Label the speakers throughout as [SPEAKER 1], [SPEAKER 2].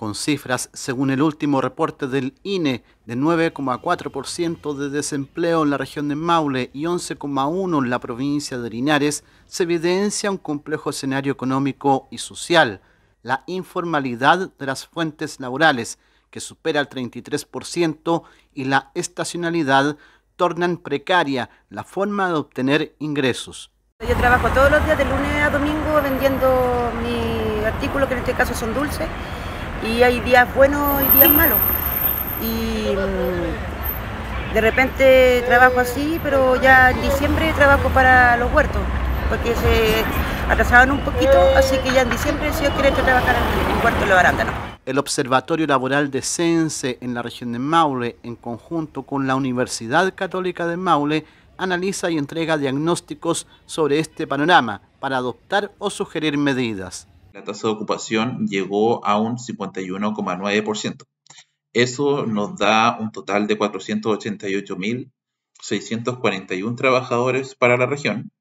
[SPEAKER 1] con cifras según el último reporte del INE de 9,4% de desempleo en la región de Maule y 11,1% en la provincia de Linares, se evidencia un complejo escenario económico y social, la informalidad de las fuentes laborales, que supera el 33%, y la estacionalidad tornan precaria la forma de obtener ingresos.
[SPEAKER 2] Yo trabajo todos los días de lunes a domingo vendiendo mis artículos, que en este caso son dulces, y hay días buenos y días malos. Y mm, de repente trabajo así, pero ya en diciembre trabajo para los huertos, porque se atrasaban un poquito, así que ya en diciembre si yo quiero trabajar en el huerto de los arándanos.
[SPEAKER 1] El Observatorio Laboral de Sense en la región de Maule, en conjunto con la Universidad Católica de Maule, analiza y entrega diagnósticos sobre este panorama para adoptar o sugerir medidas
[SPEAKER 3] la tasa de ocupación llegó a un 51,9%. Eso nos da un total de 488.641 trabajadores para la región,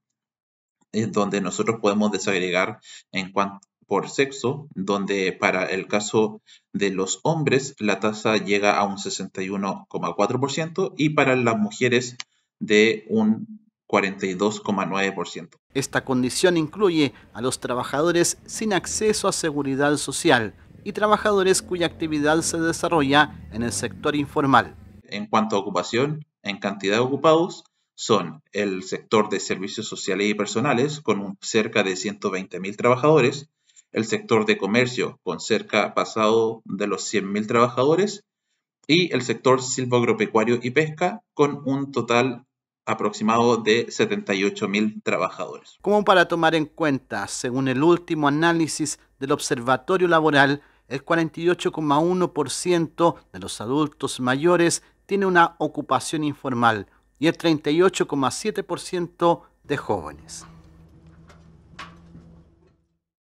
[SPEAKER 3] donde nosotros podemos desagregar en cuanto por sexo, donde para el caso de los hombres la tasa llega a un 61,4% y para las mujeres de un 42,9%.
[SPEAKER 1] Esta condición incluye a los trabajadores sin acceso a seguridad social y trabajadores cuya actividad se desarrolla en el sector informal.
[SPEAKER 3] En cuanto a ocupación, en cantidad de ocupados, son el sector de servicios sociales y personales con cerca de 120.000 trabajadores, el sector de comercio con cerca pasado de los 100.000 trabajadores y el sector silvoagropecuario y pesca con un total aproximado de 78.000 trabajadores.
[SPEAKER 1] Como para tomar en cuenta, según el último análisis del Observatorio Laboral, el 48,1% de los adultos mayores tiene una ocupación informal y el 38,7% de jóvenes.